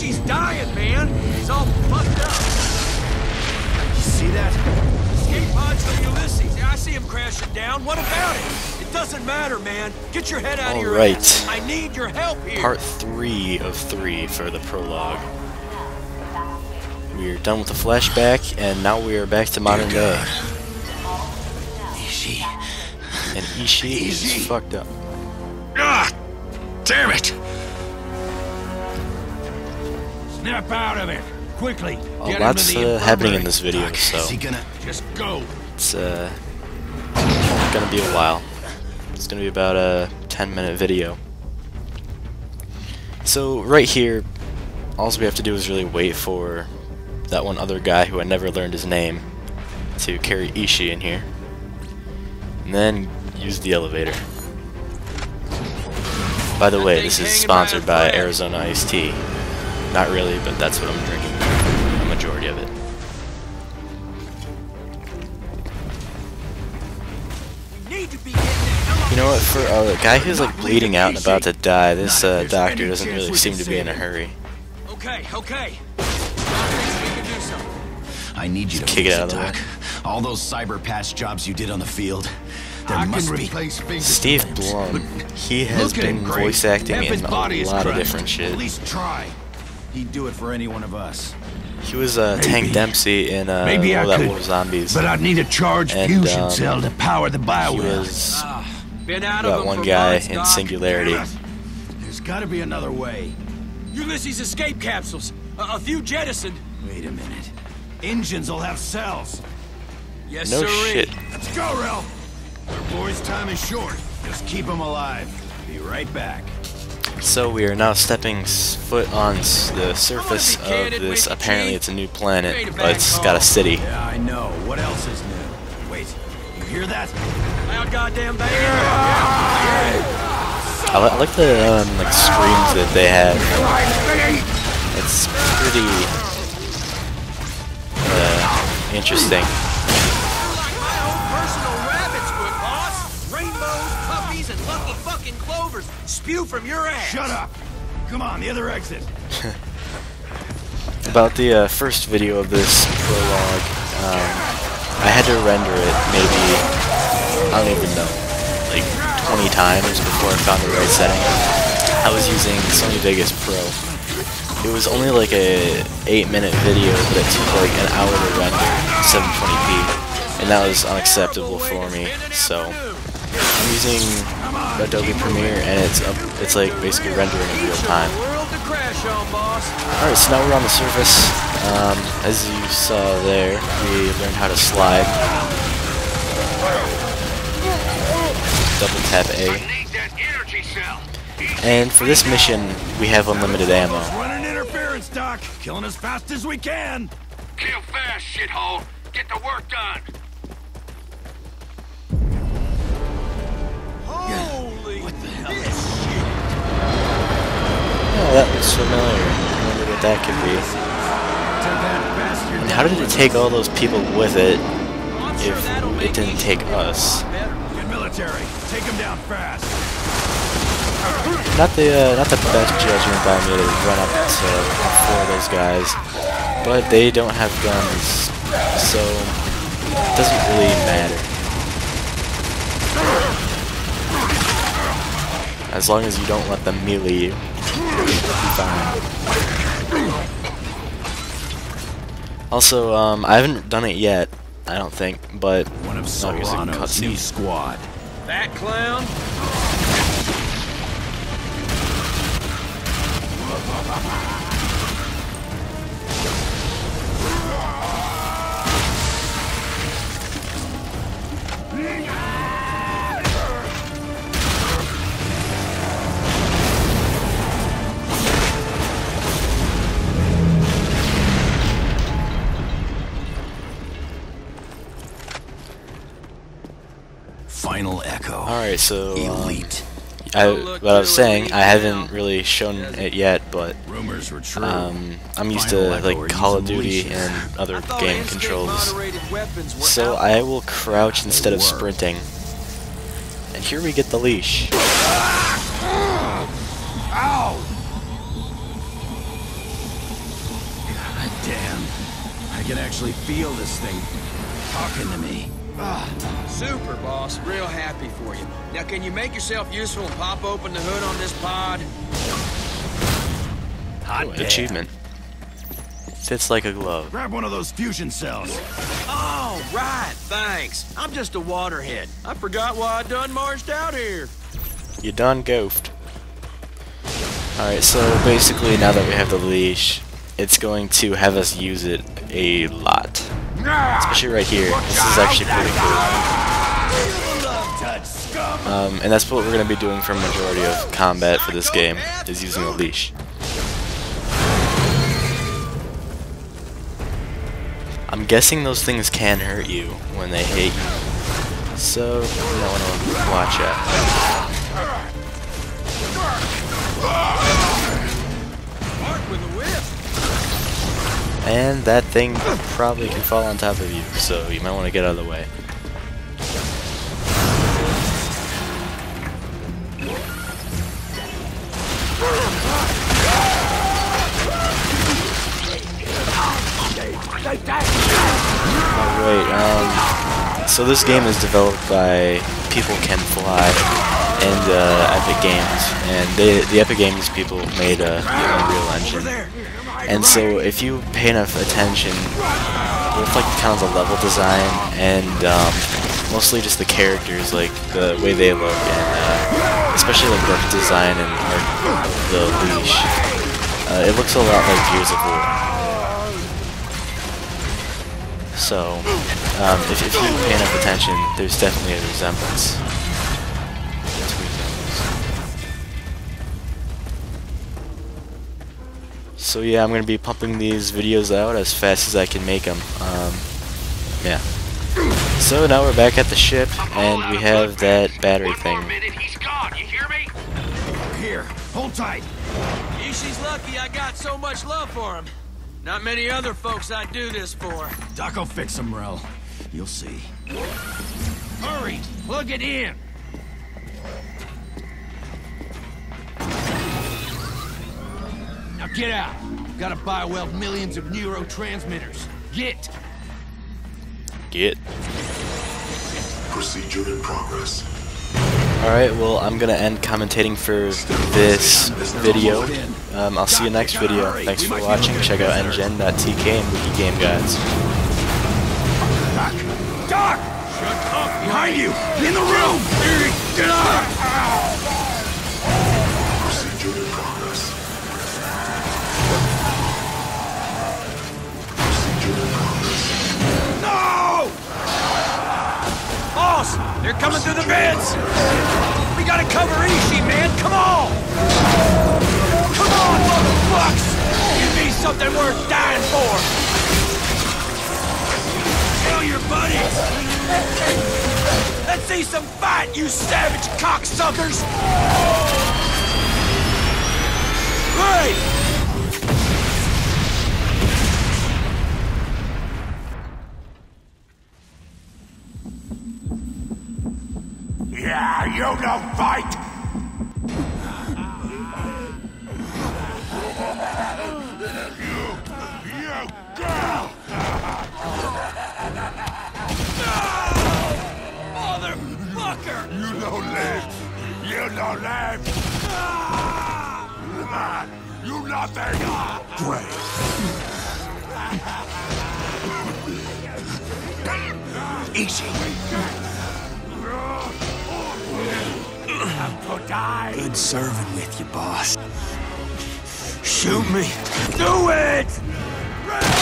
Ishi's dying, man. He's all fucked up. You see that? Escape pods from Ulysses. I see him crashing down. What about it? It doesn't matter, man. Get your head out of your Alright. ass. I need your help here. Part 3 of 3 for the prologue. We're done with the flashback, and now we are back to modern day. Ishi. And Ishi Easy. is fucked up. Ah! Damn it! Snap out of it! Quickly! Get him lots uh, happening in this video, Doc, so is he gonna... Just go! it's uh, gonna be a while. It's gonna be about a 10 minute video. So, right here, all we have to do is really wait for that one other guy who I never learned his name to carry Ishi in here. And then use the elevator. By the way, this is sponsored by Arizona Ice Tea. Not really, but that's what I'm drinking. The majority of it. Need to be getting the hell You know what? For a guy who's like bleeding out and about to die, this uh, doctor doesn't really seem to be in a hurry. Okay, okay. I think we can do something. I need you to kick it out of the way. All those cyber patch jobs you did on the field. There I must can be... replace. Steve Blum, he has Look at him, been voice acting in a body is lot of crushed. different shit. At least try. He'd do it for any one of us. He was uh, Tank Dempsey in uh, Maybe I World at could, War Zombies. But I'd need a charged And, fusion um, cell to power the he biowell. was Been that one guy months, in Doc. Singularity. There's gotta be another way. Ulysses escape capsules. A, a few jettisoned. Wait a minute. Engines will have cells. Yes, No sirree. shit. Let's go, Rell. Our boy's time is short. Just keep him alive. Be right back. So we are now stepping foot on the surface of this. Apparently, it's a new planet, but it's got a city. Yeah, I know. What else is new? Wait, you hear that? Loud goddamn bang. I, li- I like the um, like screams that they have. It's pretty uh, interesting. Fucking clovers spew from your ass. Shut up! Come on, the other exit. About the uh, first video of this prologue, um, I had to render it maybe, I don't even know, like 20 times before I found the right setting. I was using Sony Vegas Pro. It was only like a 8 minute video, but it took like an hour to render 720p, and that was unacceptable for me, so I'm using Adobe Premiere, and it's up, it's like basically rendering in real time. World to crash on, boss. Alright, so now we're on the surface. Um, as you saw there, we learned how to slide. Double tap A. Need that energy cell! And for this mission, we have unlimited ammo. Running interference, Doc. Killing as fast as we can. Kill fast, shithole! Get the work done! Looks familiar. I wonder what that could be. To that bastard. And how did it take all those people with it if it didn't take feel a lot us? Military. Take him down fast. Not the uh, not the best judgment by me to run up to four of those guys, but they don't have guns, so it doesn't really matter. As long as you don't let them melee you, you'll be fine. Also, um, I haven't done it yet, I don't think, but One of No, here's a Serrano's new cutscene. squad. That clown? Final Echo. alright, so um, Elite. I, what I was saying, I haven't really shown it yet, but Rumors were true. um, I'm used to like Call of Duty and other game controls. moderated weapons were So. I will crouch instead of sprinting. And here we get the leash. Ow! God damn. I can actually feel this thing talking to me. Super, boss. Real happy for you. Now, can you make yourself useful and pop open the hood on this pod? Hot Ooh, damn. achievement. Fits like a glove. Grab one of those fusion cells. Oh, right. Thanks. I'm just a waterhead. I forgot why I done marched out here. You done goofed. Alright, so basically now that we have the leash, it's going to have us use it a lot. Especially right here. This is actually pretty cool. Um, and that's what we're going to be doing for majority of combat for this game, is using a leash. I'm guessing those things can hurt you when they hit you. So, you might want to watch out. And that thing probably can fall on top of you, so you might want to get out of the way. Alright, um, so this game is developed by People Can Fly and uh, Epic Games, and they, the Epic Games people made uh, the Unreal Engine. And so if you pay enough attention, both like kind of the level design and um, mostly just the characters, like the way they look, and uh, especially like the design and art the leash, uh, it looks a lot like Gears of War. So, um, if, if you pay enough attention, there's definitely a resemblance So yeah, I'm gonna be pumping these videos out as fast as I can make them. Um, yeah. So now we're back at the ship, and we have that battery One thing. more minute, he's gone. You hear me? Here, hold tight. Ishi's lucky I got so much love for him. Not many other folks I'd do this for. Doc will fix him, Rell. You'll see. Hurry, plug it in. Get out. Gotta buy Weld millions of neurotransmitters. Get! Get. Procedure in progress. Alright, well, I'm gonna end commentating for this video. Um, I'll see you next video. Thanks for watching. Check out ngn.tk and Wiki Game Guides. Doc! Shut up! Behind you! In the room! Get out! They're coming through the vents. We gotta cover Ishi, man. Come on. Come on, motherfucks. Give me something worth dying for. Tell your buddies. Let's see some fight, you savage cocksuckers. Hey! Yeah, you don't fight. you, you girl. Motherfucker! You don't live. You don't live. Man, You nothing. Great. Ishi. Good serving with you, boss. Shoot me. Do it!